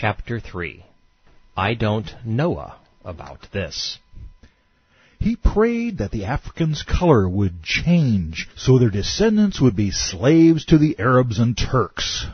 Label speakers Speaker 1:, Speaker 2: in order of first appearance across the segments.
Speaker 1: Chapter 3 I Don't Know About This.
Speaker 2: He prayed that the Africans' color would change so their descendants would be slaves to the Arabs and Turks.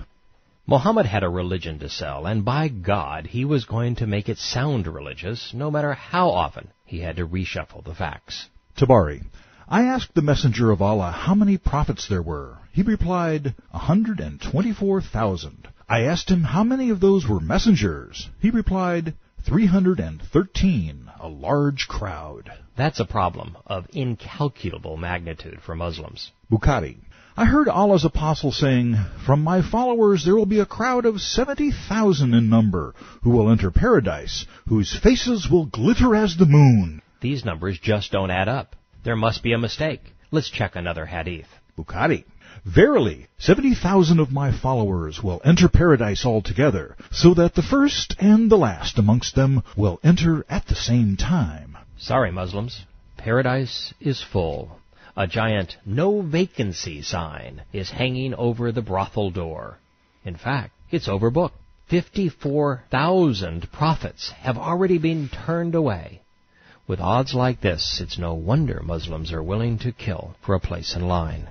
Speaker 1: Mohammed had a religion to sell, and by God, he was going to make it sound religious, no matter how often he had to reshuffle the facts.
Speaker 2: Tabari. I asked the messenger of Allah how many prophets there were. He replied, a hundred and twenty-four thousand. I asked him how many of those were messengers. He replied, 313, a large crowd.
Speaker 1: That's a problem of incalculable magnitude for Muslims.
Speaker 2: Bukhari. I heard Allah's apostle saying, From my followers there will be a crowd of 70,000 in number, who will enter paradise, whose faces will glitter as the moon.
Speaker 1: These numbers just don't add up. There must be a mistake. Let's check another hadith.
Speaker 2: Bukhari. Verily, seventy thousand of my followers will enter paradise altogether, so that the first and the last amongst them will enter at the same time.
Speaker 1: Sorry, Muslims. Paradise is full. A giant no vacancy sign is hanging over the brothel door. In fact, it's overbooked. 54,000 prophets have already been turned away. With odds like this, it's no wonder Muslims are willing to kill for a place in line.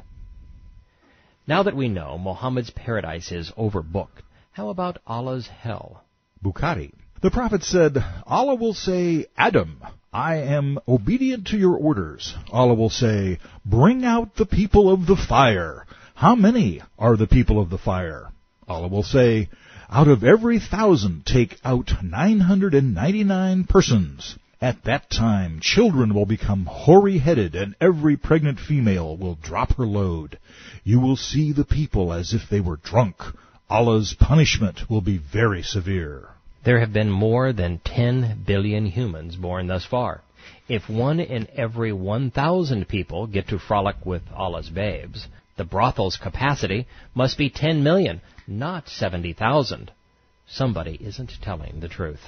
Speaker 1: Now that we know Muhammad's paradise is overbooked, how about Allah's hell?
Speaker 2: Bukhari. The Prophet said, Allah will say, Adam, I am obedient to your orders. Allah will say, Bring out the people of the fire. How many are the people of the fire? Allah will say, Out of every thousand take out 999 persons. At that time, children will become hoary-headed, and every pregnant female will drop her load. You will see the people as if they were drunk. Allah's punishment will be very severe.
Speaker 1: There have been more than 10 billion humans born thus far. If one in every 1,000 people get to frolic with Allah's babes, the brothel's capacity must be 10 million, not 70,000. Somebody isn't telling the truth.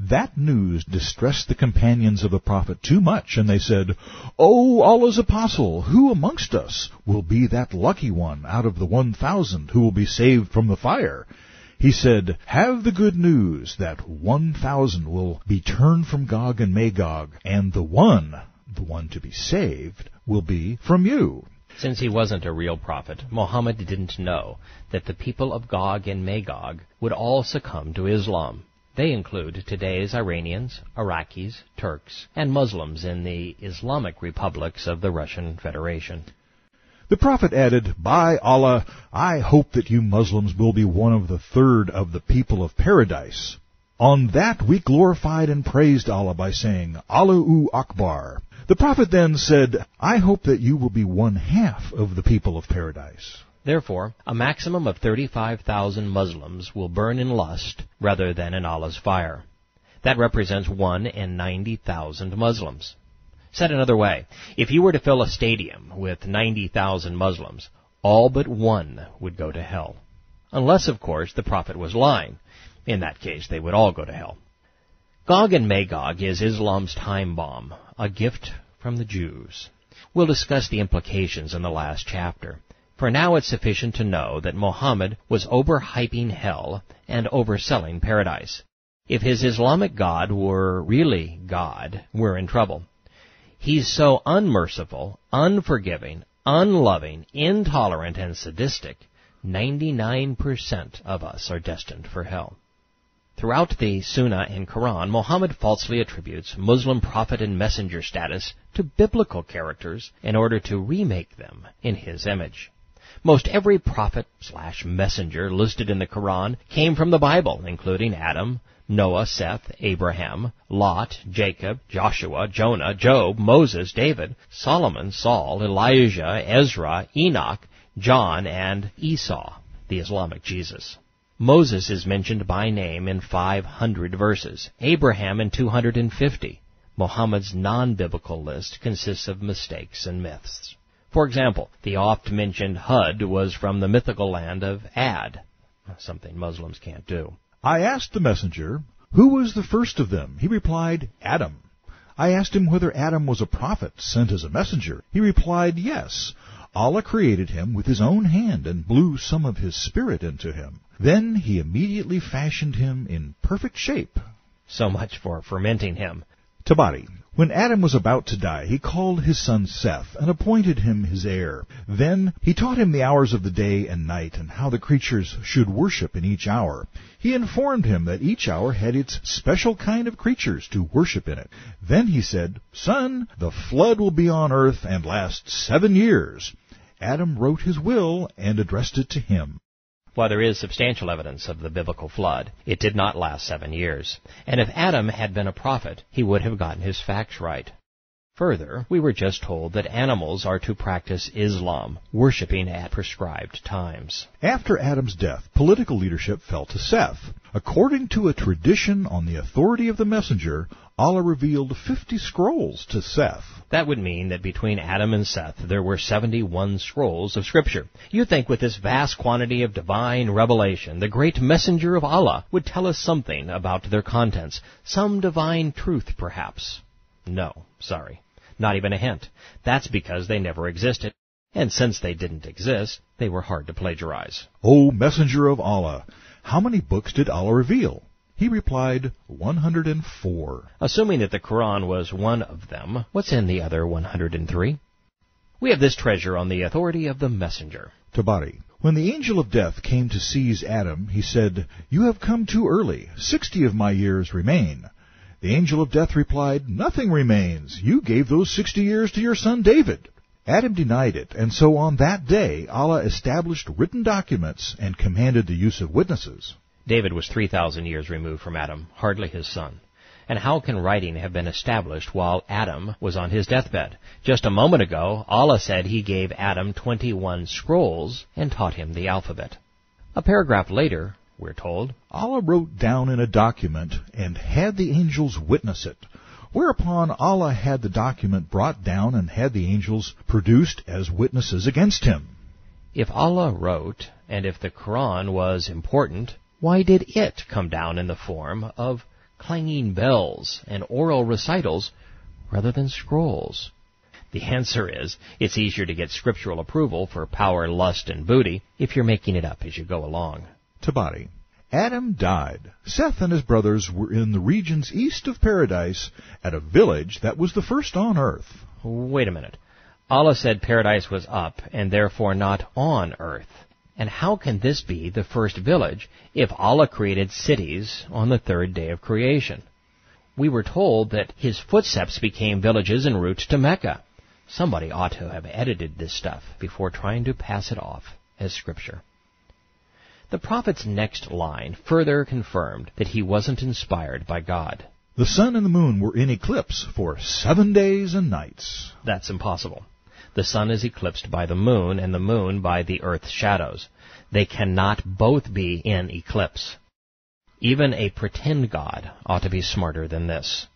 Speaker 2: That news distressed the companions of the prophet too much, and they said, O Allah's apostle, who amongst us will be that lucky one out of the one thousand who will be saved from the fire? He said, Have the good news that one thousand will be turned from Gog and Magog, and the one, the one to be saved, will be from you.
Speaker 1: Since he wasn't a real prophet, Muhammad didn't know that the people of Gog and Magog would all succumb to Islam. They include today's Iranians, Iraqis, Turks, and Muslims in the Islamic republics of the Russian Federation.
Speaker 2: The Prophet added, By Allah, I hope that you Muslims will be one of the third of the people of paradise. On that we glorified and praised Allah by saying, Allahu Akbar. The Prophet then said, I hope that you will be one half of the people of paradise.
Speaker 1: Therefore, a maximum of 35,000 Muslims will burn in lust rather than in Allah's fire. That represents 1 in 90,000 Muslims. Said another way, if you were to fill a stadium with 90,000 Muslims, all but one would go to hell. Unless, of course, the Prophet was lying. In that case, they would all go to hell. Gog and Magog is Islam's time bomb, a gift from the Jews. We'll discuss the implications in the last chapter. For now it's sufficient to know that Mohammed was overhyping hell and overselling paradise. If his Islamic God were really God, we're in trouble. He's so unmerciful, unforgiving, unloving, intolerant, and sadistic, 99% of us are destined for hell. Throughout the Sunnah and Quran, Muhammad falsely attributes Muslim prophet and messenger status to biblical characters in order to remake them in his image. Most every prophet slash messenger listed in the Quran came from the Bible, including Adam, Noah, Seth, Abraham, Lot, Jacob, Joshua, Jonah, Job, Moses, David, Solomon, Saul, Elijah, Ezra, Enoch, John, and Isa, the Islamic Jesus. Moses is mentioned by name in 500 verses, Abraham in 250. Muhammad's non-biblical list consists of mistakes and myths. For example, the oft-mentioned Hud was from the mythical land of Ad, something Muslims can't do.
Speaker 2: I asked the messenger, Who was the first of them? He replied, Adam. I asked him whether Adam was a prophet sent as a messenger. He replied, Yes. Allah created him with his own hand and blew some of his spirit into him. Then he immediately fashioned him in perfect shape.
Speaker 1: So much for fermenting him.
Speaker 2: Tabari. When Adam was about to die, he called his son Seth and appointed him his heir. Then he taught him the hours of the day and night and how the creatures should worship in each hour. He informed him that each hour had its special kind of creatures to worship in it. Then he said, Son, the flood will be on earth and last seven years. Adam wrote his will and addressed it to him.
Speaker 1: While there is substantial evidence of the biblical flood, it did not last seven years. And if Adam had been a prophet, he would have gotten his facts right. Further, we were just told that animals are to practice Islam, worshipping at prescribed times.
Speaker 2: After Adam's death, political leadership fell to Seth. According to a tradition on the authority of the messenger, Allah revealed 50 scrolls to Seth.
Speaker 1: That would mean that between Adam and Seth there were 71 scrolls of Scripture. You'd think with this vast quantity of divine revelation, the great messenger of Allah would tell us something about their contents, some divine truth perhaps. No, sorry. Not even a hint. That's because they never existed. And since they didn't exist, they were hard to plagiarize.
Speaker 2: O Messenger of Allah, how many books did Allah reveal? He replied, 104.
Speaker 1: Assuming that the Quran was one of them, what's in the other 103? We have this treasure on the authority of the messenger.
Speaker 2: Tabari. When the angel of death came to seize Adam, he said, You have come too early. Sixty of my years remain. The angel of death replied, Nothing remains. You gave those sixty years to your son David. Adam denied it, and so on that day Allah established written documents and commanded the use of witnesses.
Speaker 1: David was 3,000 years removed from Adam, hardly his son. And how can writing have been established while Adam was on his deathbed? Just a moment ago, Allah said he gave Adam 21 scrolls and taught him the alphabet. A paragraph later, we're told.
Speaker 2: Allah wrote down in a document and had the angels witness it. Whereupon Allah had the document brought down and had the angels produced as witnesses against him.
Speaker 1: If Allah wrote, and if the Quran was important, why did it come down in the form of clanging bells and oral recitals rather than scrolls? The answer is, it's easier to get scriptural approval for power, lust, and booty if you're making it up as you go along.
Speaker 2: Tabari. Adam died. Seth and his brothers were in the regions east of paradise at a village that was the first on earth.
Speaker 1: Wait a minute. Allah said paradise was up and therefore not on earth. And how can this be the first village if Allah created cities on the third day of creation? We were told that his footsteps became villages en route to Mecca. Somebody ought to have edited this stuff before trying to pass it off as scripture. The prophet's next line further confirmed that he wasn't inspired by God.
Speaker 2: The sun and the moon were in eclipse for seven days and nights.
Speaker 1: That's impossible. The sun is eclipsed by the moon, and the moon by the earth's shadows. They cannot both be in eclipse. Even a pretend God ought to be smarter than this.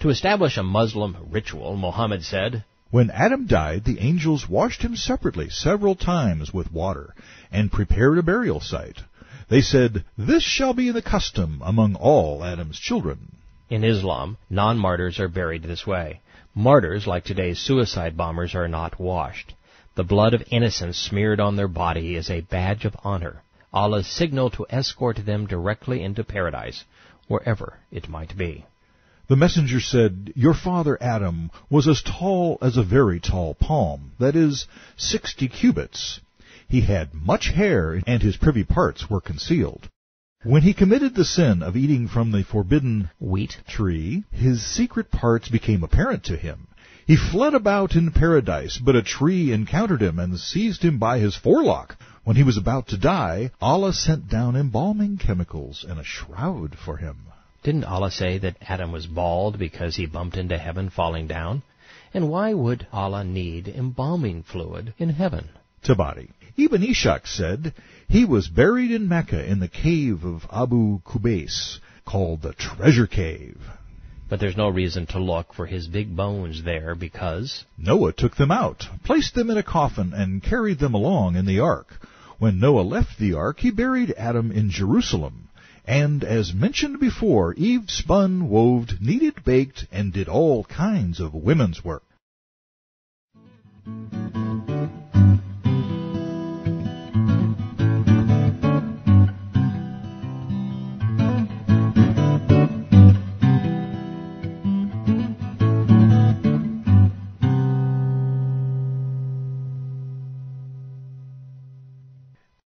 Speaker 1: To establish a Muslim ritual, Muhammad said,
Speaker 2: when Adam died, the angels washed him separately several times with water, and prepared a burial site. They said, This shall be the custom among all Adam's children.
Speaker 1: In Islam, non-martyrs are buried this way. Martyrs, like today's suicide bombers, are not washed. The blood of innocents smeared on their body is a badge of honor, Allah's signal to escort them directly into paradise, wherever it might be.
Speaker 2: The messenger said, Your father Adam was as tall as a very tall palm, that is, sixty cubits. He had much hair, and his privy parts were concealed. When he committed the sin of eating from the forbidden
Speaker 1: wheat
Speaker 2: tree, his secret parts became apparent to him. He fled about in paradise, but a tree encountered him and seized him by his forelock. When he was about to die, Allah sent down embalming chemicals and a shroud for him.
Speaker 1: Didn't Allah say that Adam was bald because he bumped into heaven falling down? And why would Allah need embalming fluid in heaven?
Speaker 2: Tabari. Ibn Ishaq said he was buried in Mecca in the cave of Abu Kubais, called the Treasure Cave.
Speaker 1: But there's no reason to look for his big bones there because
Speaker 2: Noah took them out, placed them in a coffin, and carried them along in the ark. When Noah left the ark, he buried Adam in Jerusalem. And as mentioned before, Eve spun, wove, kneaded, baked, and did all kinds of women's work.